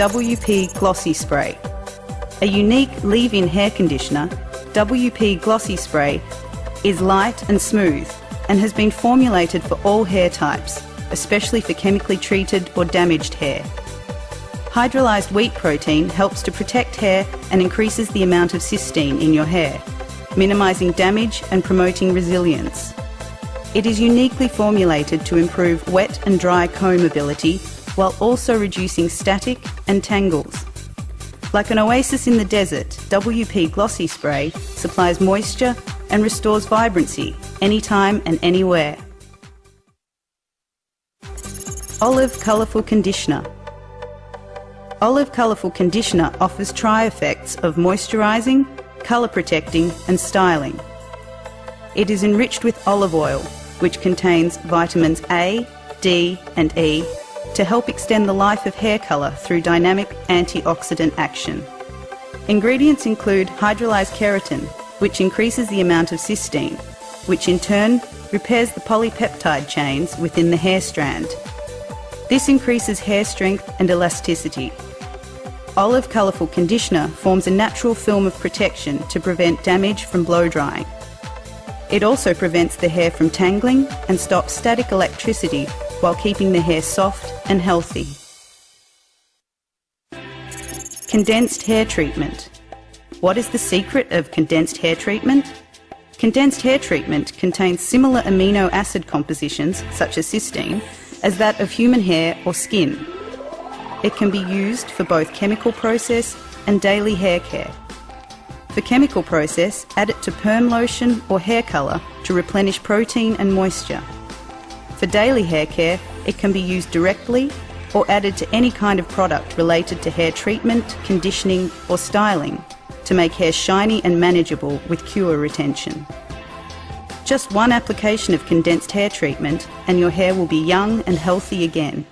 WP Glossy Spray. A unique leave-in hair conditioner, WP Glossy Spray is light and smooth and has been formulated for all hair types, especially for chemically treated or damaged hair. Hydrolyzed wheat protein helps to protect hair and increases the amount of cysteine in your hair, minimising damage and promoting resilience. It is uniquely formulated to improve wet and dry comb ability while also reducing static and tangles. Like an oasis in the desert, WP Glossy Spray supplies moisture and restores vibrancy anytime and anywhere. Olive Colourful Conditioner Olive Colourful Conditioner offers tri-effects of moisturising, colour protecting and styling. It is enriched with olive oil, which contains vitamins A, D and E to help extend the life of hair colour through dynamic antioxidant action. Ingredients include hydrolyzed keratin, which increases the amount of cysteine, which in turn repairs the polypeptide chains within the hair strand. This increases hair strength and elasticity. Olive Colourful Conditioner forms a natural film of protection to prevent damage from blow drying. It also prevents the hair from tangling and stops static electricity while keeping the hair soft and healthy. Condensed hair treatment. What is the secret of condensed hair treatment? Condensed hair treatment contains similar amino acid compositions, such as cysteine, as that of human hair or skin. It can be used for both chemical process and daily hair care. For chemical process, add it to perm lotion or hair colour to replenish protein and moisture. For daily hair care, it can be used directly or added to any kind of product related to hair treatment, conditioning or styling to make hair shiny and manageable with cure retention. Just one application of condensed hair treatment and your hair will be young and healthy again.